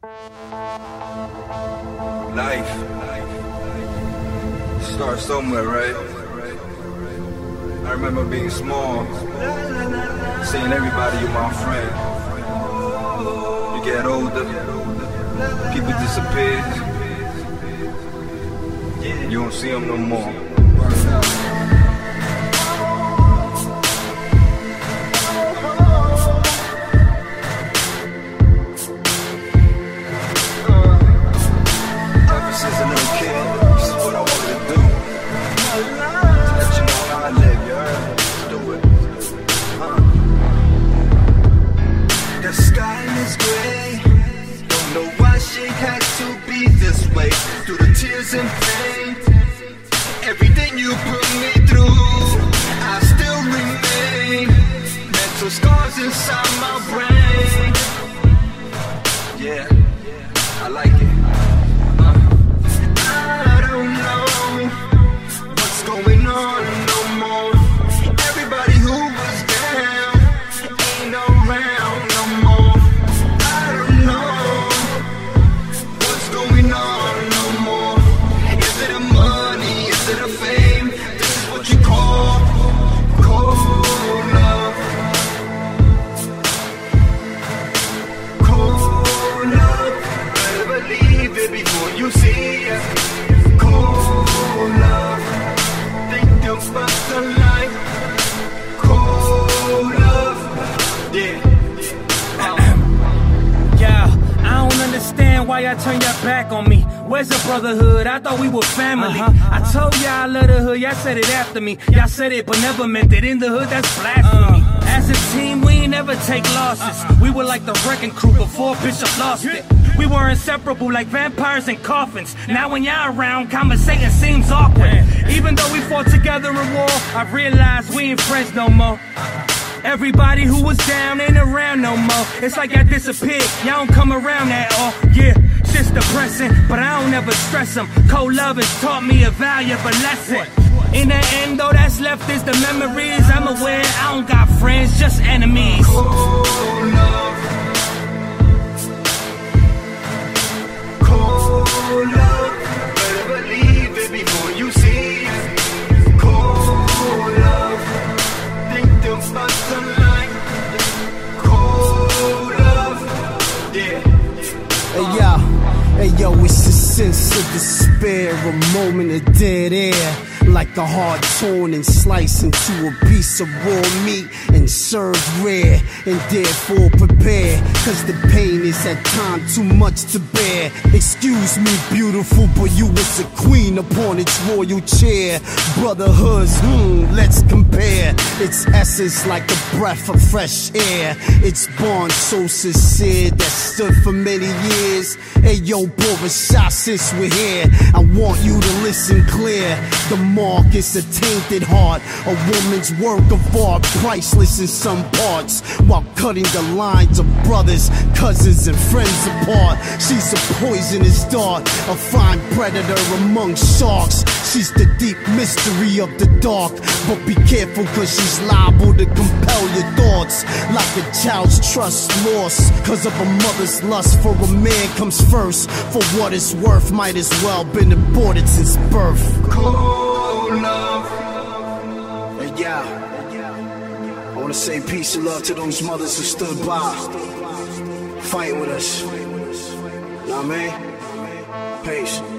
Life starts somewhere, right? I remember being small, seeing everybody you my friend. You get older, people disappear. You don't see them no more. Way. Through the tears and pain. Everything you put me through, I still remain. Mental scars inside my brain. You see it. Cold love. Think about the life. Cold love. Yeah. Yeah, I don't understand why y'all turn your back on me. Where's the brotherhood? I thought we were family. Uh-huh. I told y'all I love the hood, y'all said it after me. Y'all said it, but never meant it. In the hood, that's blasphemy. Uh-huh. As a team, we ain't never take losses. Uh-uh. We were like the wrecking crew before Bishop lost it. We were inseparable like vampires in coffins. Now when y'all around, conversating seems awkward. Even though we fought together in war, I realized we ain't friends no more. Everybody who was down ain't around no more. It's like I disappeared. Y'all don't come around at all. Yeah, shit's depressing, but I don't ever stress them. Cold love has taught me a valuable lesson. In the end, though, that's left is the memories. I'm aware I don't got friends, just enemies. Cold love. Yo, it's a sense of despair, a moment of dead air. Like a heart torn and sliced into a piece of raw meat and served rare and therefore prepare. Cause the pain is at time too much to bear. Excuse me, beautiful, but you was a queen upon its royal chair. Brotherhoods, hmm, let's compare. Its essence like a breath of fresh air. Its bond so sincere that stood for many years. Hey yo, Boris, shot since we're here. I want you to listen clear. The mark is a tainted heart, a woman's work of art, priceless in some parts. While cutting the lines of brothers, cousins, and friends apart. She's a poisonous dart, a fine predator among sharks. She's the deep mystery of the dark. But be careful, cause she's liable to compel your thoughts. Like a child's trust lost, cause of a mother's lust for a man comes first. For what it's worth, might as well been aborted since birth. Cold love. Hey, yeah. I wanna say peace and love to those mothers who stood by, fight with us. I mean? Peace.